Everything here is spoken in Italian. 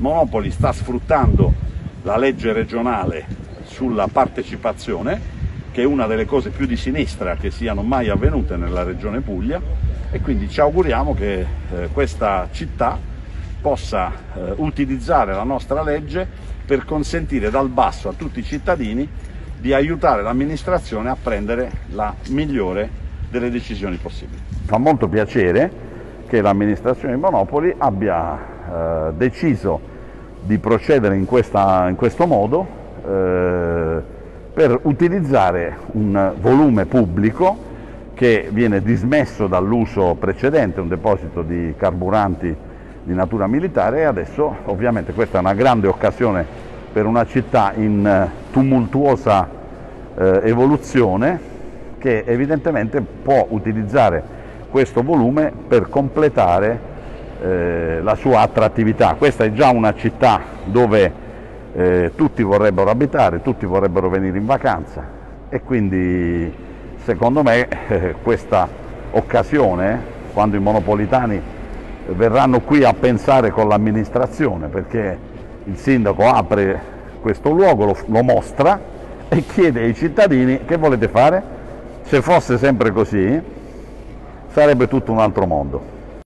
Monopoli sta sfruttando la legge regionale sulla partecipazione, che è una delle cose più di sinistra che siano mai avvenute nella regione Puglia e quindi ci auguriamo che eh, questa città possa eh, utilizzare la nostra legge per consentire dal basso a tutti i cittadini di aiutare l'amministrazione a prendere la migliore delle decisioni possibili. Fa molto piacere che l'amministrazione di Monopoli abbia eh, deciso di procedere in, questa, in questo modo eh, per utilizzare un volume pubblico che viene dismesso dall'uso precedente, un deposito di carburanti di natura militare. E adesso ovviamente questa è una grande occasione per una città in tumultuosa eh, evoluzione che evidentemente può utilizzare questo volume per completare eh, la sua attrattività. Questa è già una città dove eh, tutti vorrebbero abitare, tutti vorrebbero venire in vacanza e quindi secondo me eh, questa occasione, quando i monopolitani verranno qui a pensare con l'amministrazione, perché il sindaco apre questo luogo, lo, lo mostra e chiede ai cittadini che volete fare? Se fosse sempre così sarebbe tutto un altro mondo.